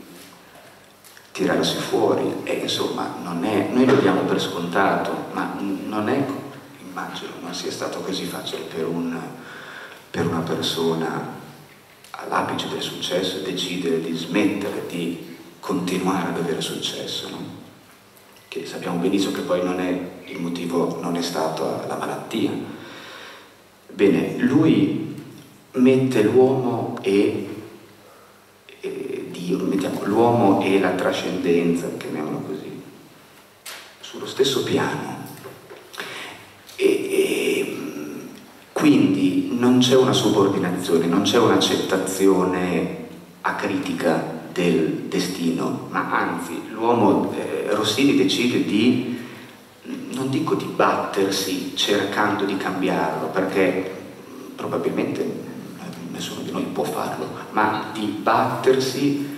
Speaker 3: tirarsi fuori e insomma non è, noi lo diamo per scontato, ma non è, immagino, non sia stato così facile per, un, per una persona all'apice del successo decidere di smettere di continuare ad avere successo, no? che sappiamo benissimo che poi non è, il motivo non è stato la malattia. Bene, lui mette l'uomo e, e Dio, mettiamo l'uomo e la trascendenza, chiamiamolo così, sullo stesso piano. E, e, quindi non c'è una subordinazione, non c'è un'accettazione acritica del destino, ma anzi l'uomo, eh, Rossini decide di, non dico di battersi cercando di cambiarlo, perché probabilmente nessuno di noi può farlo, ma di battersi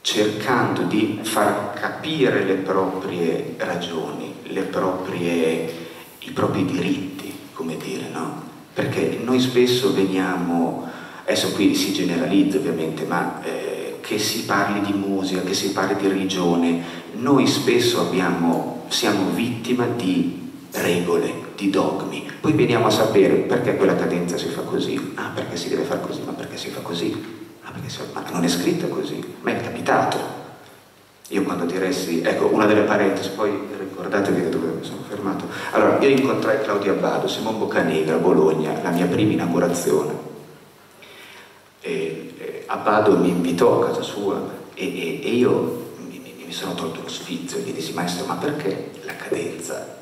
Speaker 3: cercando di far capire le proprie ragioni, le proprie, i propri diritti, come dire, no? Perché noi spesso veniamo, adesso qui si generalizza ovviamente, ma eh, che si parli di musica, che si parli di religione, noi spesso abbiamo, siamo vittima di regole, di dogmi. Poi veniamo a sapere perché quella cadenza si fa così, ah perché si deve fare così, ma perché si fa così, ah perché si fa... ma non è scritto così, ma è capitato. Io quando diressi, ecco una delle parentesi, poi ricordatevi da dove mi sono fermato. Allora, io incontrai Claudio Abbado, Simon Boccanegra a Bologna, la mia prima inaugurazione. E, e Abbado mi invitò a casa sua e, e, io mi, mi, sono tolto lo sfizio e gli dissi, maestro, ma perché la cadenza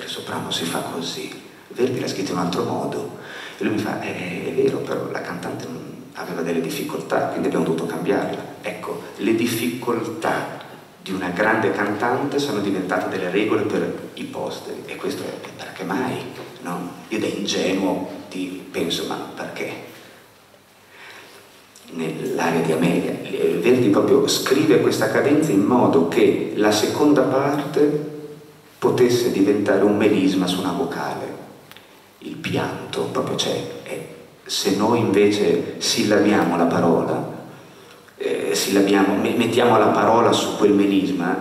Speaker 3: del soprano si fa così? Verdi l'ha scritto in un altro modo. E lui mi fa, eh, è vero, però la cantante aveva delle difficoltà, quindi abbiamo dovuto cambiarla. Ecco, le difficoltà di una grande cantante sono diventate delle regole per i posteri e questo è perché mai? No? Io da ingenuo ti penso ma perché? Nell'area di Amelia, Verdi proprio scrive questa cadenza in modo che la seconda parte potesse diventare un melisma su una vocale. Il pianto proprio c'è. Se noi invece sillabiamo la parola, eh, sillabiamo, mettiamo la parola su quel melisma,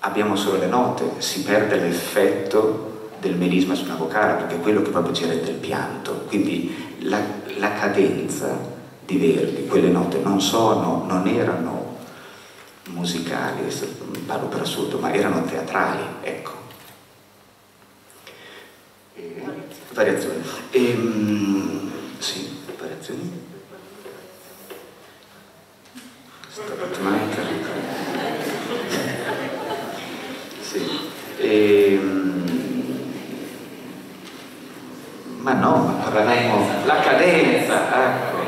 Speaker 3: abbiamo solo le note, si perde l'effetto del melisma su una vocale, perché è quello che proprio ci rende il pianto. Quindi la, la cadenza di Verdi, quelle note non sono, non erano musicali, parlo per assurdo, ma erano teatrali, ecco. E, variazioni. Ehm, sì, variazioni. Sì. E, ehm, ma no, ma parlavamo la cadenza, ecco.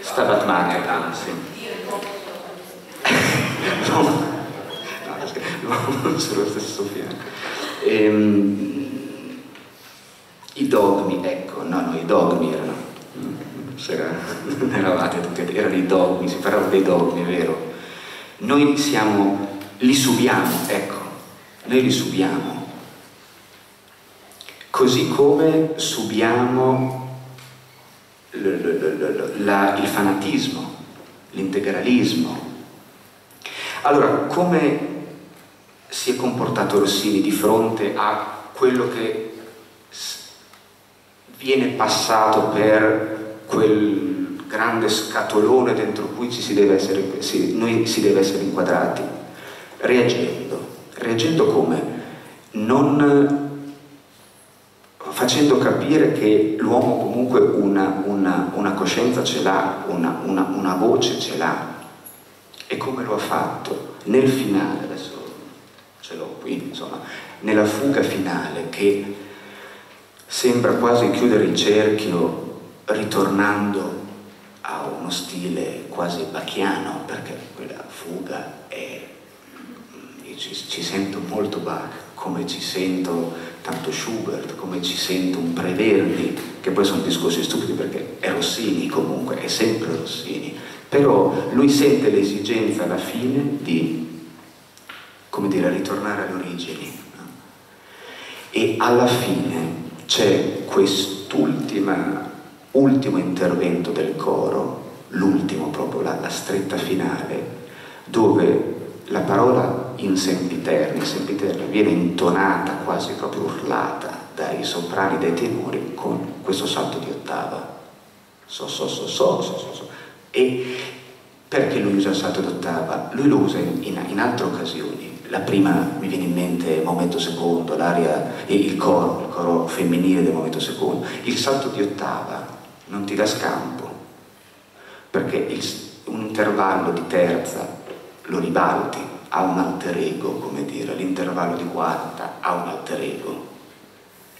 Speaker 3: Stabat Mater, sì. no, no, sullo stesso fianco. E, um, I dogmi, ecco, no, no, i dogmi erano c'era, non eravate tutti, erano i dogmi, si parlava dei dogmi, è vero. Noi siamo, li subiamo, ecco, noi li subiamo. Così come subiamo la, il fanatismo, l'integralismo. Allora, come si è comportato Rossini di fronte a quello che viene passato per quel grande scatolone dentro cui si deve essere, si, noi si deve essere inquadrati, reagendo. Reagendo come? Non facendo capire che l'uomo comunque una, una, una, coscienza ce l'ha, una, una voce ce l'ha. E come lo ha fatto? Nel finale, adesso l'ho qui, insomma, nella fuga finale che sembra quasi chiudere il cerchio ritornando a uno stile quasi bacchiano, perché quella fuga è... Mm, ci, ci sento molto Bach, come ci sento tanto Schubert, come ci sento un Preverdi, che poi sono discorsi stupidi perché è Rossini comunque, è sempre Rossini, però lui sente l'esigenza alla fine di, come dire, ritornare alle origini. E alla fine c'è quest'ultima ultimo intervento del coro, l'ultimo proprio, la, la stretta finale, dove la parola in sempiterni, sempiterni viene intonata, quasi proprio urlata dai soprani, dai tenori, con questo salto di ottava. So, so, so, so, so, so, so. E perché lui usa il salto di ottava? Lui lo usa in, in, in altre occasioni. La prima mi viene in mente Momento Secondo, l'aria, il coro, il coro femminile del Momento Secondo. Il salto di ottava non ti dà scampo, perché il, un intervallo di terza lo ribalti, ha un alter ego, come dire, l'intervallo di quarta ha un alter ego,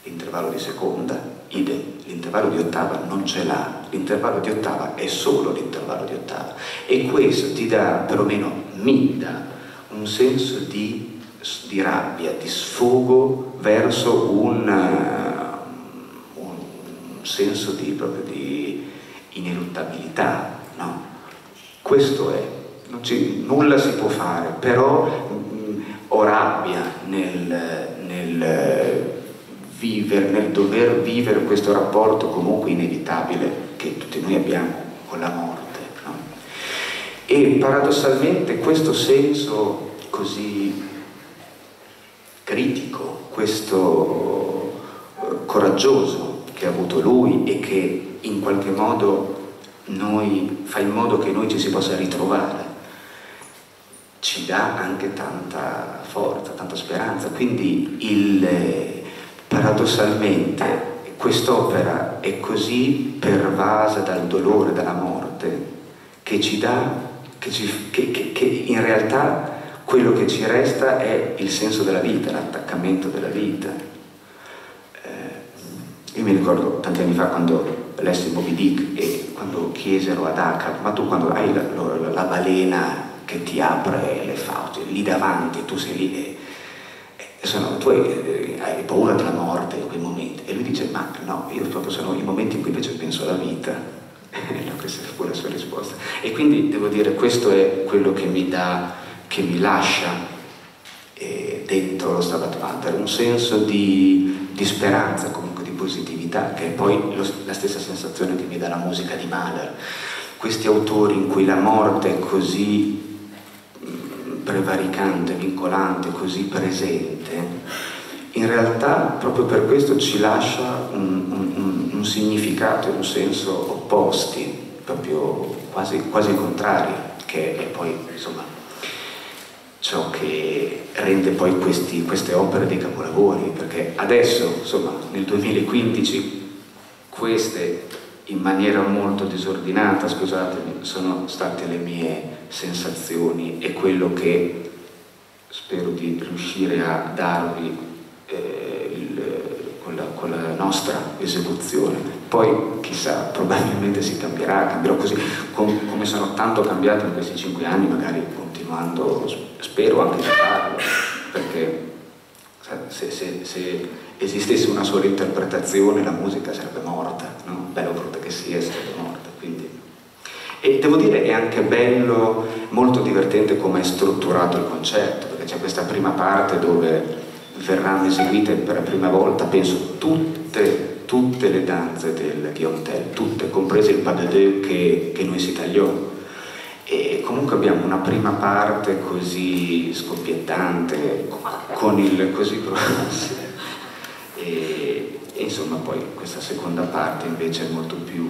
Speaker 3: l'intervallo di seconda, idem, l'intervallo di ottava non ce l'ha, l'intervallo di ottava è solo l'intervallo di ottava. E questo ti dà, perlomeno mi dà, un senso di, di rabbia, di sfogo verso un un senso di, proprio di ineluttabilità, no? questo è, ci, nulla si può fare, però mh, mm, ho rabbia nel, nel, vivere, nel dover vivere questo rapporto comunque inevitabile che tutti noi abbiamo con la morte. E paradossalmente questo senso così critico, questo eh, coraggioso che ha avuto lui e che in qualche modo noi, fa in modo che noi ci si possa ritrovare, ci dà anche tanta forza, tanta speranza. Quindi il, paradossalmente quest'opera è così pervasa dal dolore, dalla morte, che ci dà, che, ci, che, che, che in realtà quello che ci resta è il senso della vita, l'attaccamento della vita. Eh, io mi ricordo tanti anni fa quando lessi Moby Dick e quando chiesero ad Aka, ma tu quando hai la, la, la balena che ti apre le fauci, lì davanti, tu sei lì e, e sono, tu hai, hai, paura della morte in quei momenti. E lui dice, ma no, io proprio sono i momenti in cui invece penso alla vita. Questa fu la sua risposta. E quindi devo dire, questo è quello che mi dà, che mi lascia eh, dentro lo Stabat Mater, un senso di, di speranza, comunque di positività, che è poi lo, la stessa sensazione che mi dà la musica di Mahler. Questi autori in cui la morte è così prevaricante, vincolante, così presente, in realtà proprio per questo ci lascia un, un, un significato e un senso opposti, proprio quasi, quasi contrari, che è poi insomma ciò che rende poi questi, queste opere dei capolavori, perché adesso, insomma, nel 2015, queste in maniera molto disordinata, scusatemi, sono state le mie sensazioni e quello che spero di riuscire a darvi eh, il, con, la, con, la, nostra esecuzione. Poi chissà, probabilmente si cambierà, cambierò così, com, come sono tanto cambiato in questi cinque anni, magari continuando, spero anche di farlo, perché se, se, se, esistesse una sola interpretazione la musica sarebbe morta, no? bella o brutta che sia, sarebbe morta. Quindi. E devo dire è anche bello, molto divertente come è strutturato il concerto, perché c'è questa prima parte dove verranno eseguite per la prima volta, penso, tutte, tutte le danze del Tell, tutte, comprese il pas de deux che, che noi si tagliò e comunque abbiamo una prima parte così scoppiettante, con il così e, e insomma poi questa seconda parte invece è molto più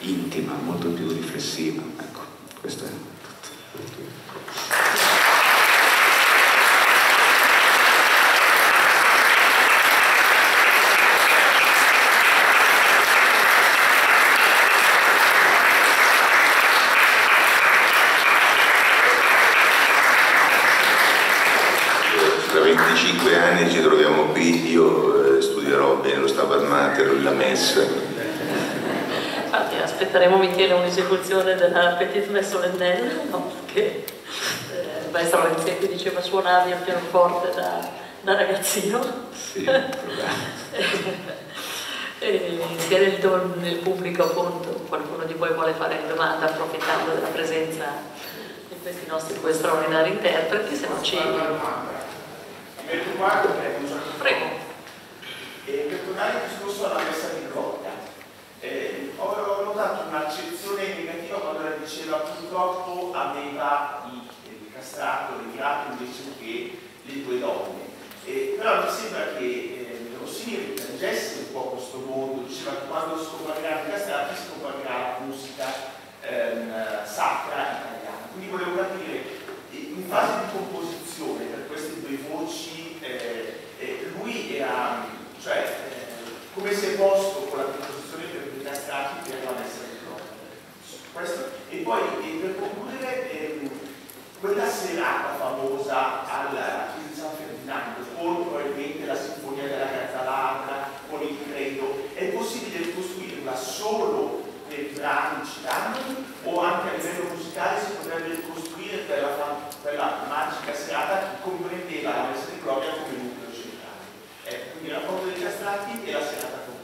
Speaker 3: intima, molto più riflessiva. Ecco, questo è tutto.
Speaker 1: aspetteremo Michele un'esecuzione della Petite Messe Solennelle, no? che eh, Maestro Renzetti diceva suonavi al pianoforte da, da ragazzino. Sì, e sia nel, nel, pubblico appunto, qualcuno di voi vuole fare domanda approfittando della presenza di questi nostri due straordinari interpreti, se non ci...
Speaker 4: Prego. E per tornare al discorso alla messa di Grotta, eh, ho notato un'accezione negativa quando lei diceva purtroppo aveva il castrato, l'emigrato invece che le due donne. Eh, però mi sembra che eh, Rossini riprendesse un po' questo mondo, diceva che quando scomparirà il castrato scomparirà la musica ehm, sacra italiana. Quindi volevo capire, in fase di composizione per queste due voci, eh, eh, lui era, cioè, eh, come si è posto con la composizione incastrati per non essere Questo. E poi e per concludere ehm, quella serata famosa alla chiesa di San Ferdinando con probabilmente la sinfonia della Gazzalata, con il credo, è possibile costruirla solo per i brani citandoli o anche a livello musicale si potrebbe ricostruire quella, quella magica serata che comprendeva la messa di gloria come nucleo centrale. Eh, quindi il rapporto dei castrati e la serata completa.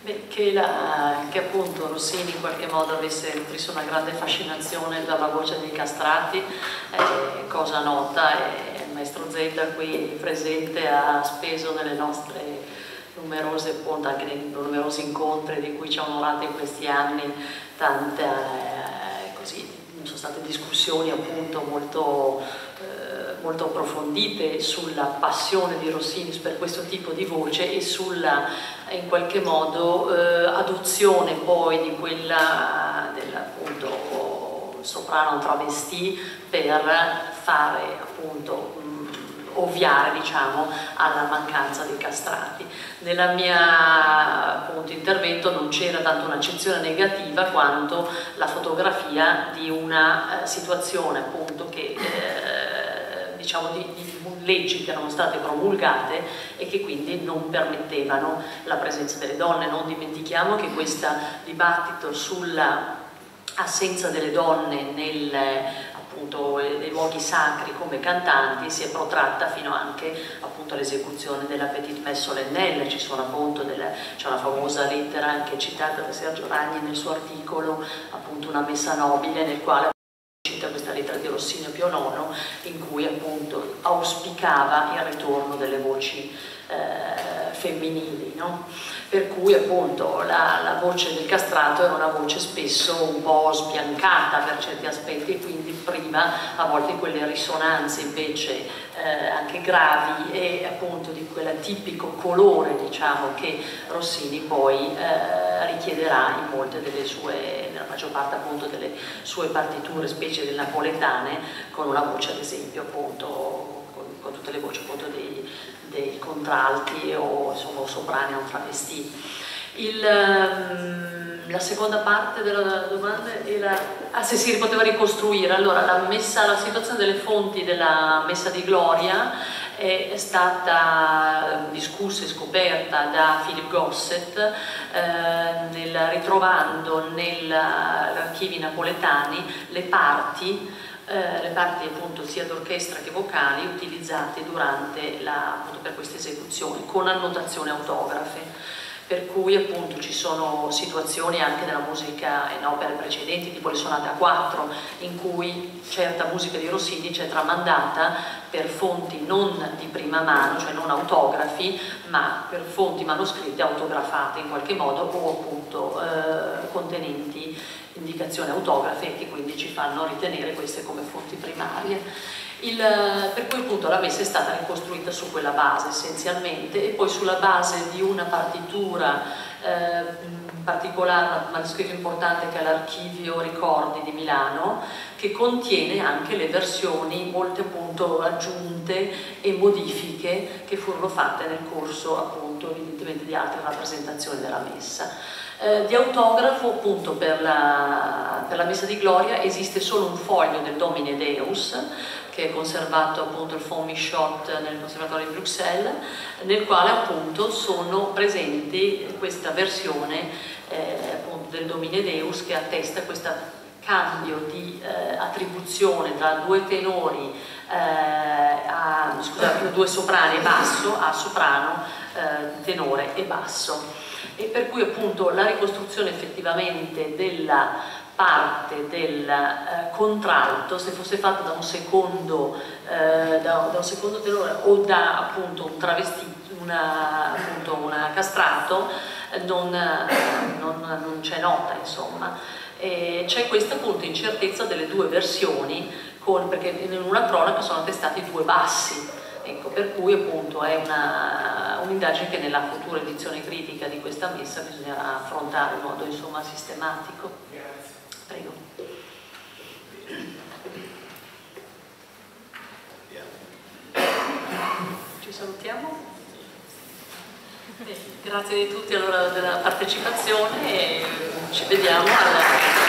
Speaker 1: Beh, che, la, che, appunto Rossini in qualche modo avesse nutrisse una grande fascinazione per la voce dei castrati, è cosa nota e il maestro Zedda qui presente ha speso nelle nostre numerose appunto, anche nei numerosi incontri di cui ci ha onorato in questi anni tante eh, così, sono state discussioni appunto molto molto approfondite sulla passione di Rossini per questo tipo di voce e sulla in qualche modo eh, adozione poi di quella appunto soprano travestì per fare appunto ovviare diciamo, alla mancanza dei castrati. Nel mio intervento non c'era tanto un'accezione negativa quanto la fotografia di una eh, situazione appunto che eh, diciamo, di, di, leggi che erano state promulgate e che quindi non permettevano la presenza delle donne. Non dimentichiamo che questo dibattito sulla assenza delle donne nel, nei luoghi sacri come cantanti si è protratta fino anche all'esecuzione della Petite Messe solennelle, ci sono appunto c'è una famosa lettera anche citata da Sergio Ragni nel suo articolo, appunto una messa nobile nel quale cita questa lettera di Rossini Pio IX in cui appunto auspicava il ritorno delle voci eh, femminili, no? per cui appunto la, la, voce del castrato era una voce spesso un po' sbiancata per certi aspetti e quindi priva a volte quelle risonanze invece eh, anche gravi e appunto di quel tipico colore diciamo che Rossini poi eh, richiederà in molte delle sue, nella maggior parte appunto delle sue partiture, specie del napoletane, con una voce ad esempio appunto con, con tutte le voci appunto dei, dei contralti o insomma soprani o travestiti. Il, um, la seconda parte della domanda era ah, se si poteva ricostruire. Allora, la, messa, la situazione delle fonti della messa di gloria è, stata discussa e scoperta da Philip Gossett eh, nel, ritrovando negli archivi napoletani le parti eh, le parti appunto sia d'orchestra che vocali utilizzate durante la, appunto, per queste esecuzioni con annotazioni autografe per cui appunto ci sono situazioni anche nella musica in opere precedenti, tipo le sonate a quattro, in cui certa musica di Rossini c'è tramandata per fonti non di prima mano, cioè non autografi, ma per fonti manoscritte autografate in qualche modo o appunto eh, contenenti indicazioni autografe che quindi ci fanno ritenere queste come fonti primarie. Il, per cui appunto la messa è stata ricostruita su quella base essenzialmente e poi sulla base di una partitura eh, particolare, un manoscritto importante che è l'archivio Ricordi di Milano che contiene anche le versioni molte appunto aggiunte e modifiche che furono fatte nel corso appunto evidentemente di altre rappresentazioni della messa. Eh, di autografo appunto per la, per la, messa di gloria esiste solo un foglio del Domine Deus che è conservato appunto il Fond Michot nel Conservatorio di Bruxelles nel quale appunto sono presenti questa versione eh, del Domine Deus che attesta questo cambio di eh, attribuzione tra due tenori eh, a, scusate, due soprani e basso a soprano, eh, tenore e basso. E per cui appunto la ricostruzione effettivamente della parte del eh, contralto, se fosse fatta da un secondo, eh, da, da un secondo tenore o da appunto un travestito, una, appunto una castrato, non, non, non c'è nota insomma. C'è questa appunto incertezza delle due versioni, con, perché in una cronaca sono attestati due bassi, Ecco, per cui appunto è un'indagine un che nella futura edizione critica di questa messa bisognerà affrontare in modo insomma sistematico. Grazie. Prego. Ci salutiamo. Beh, grazie a tutti allora della partecipazione e ci vediamo alla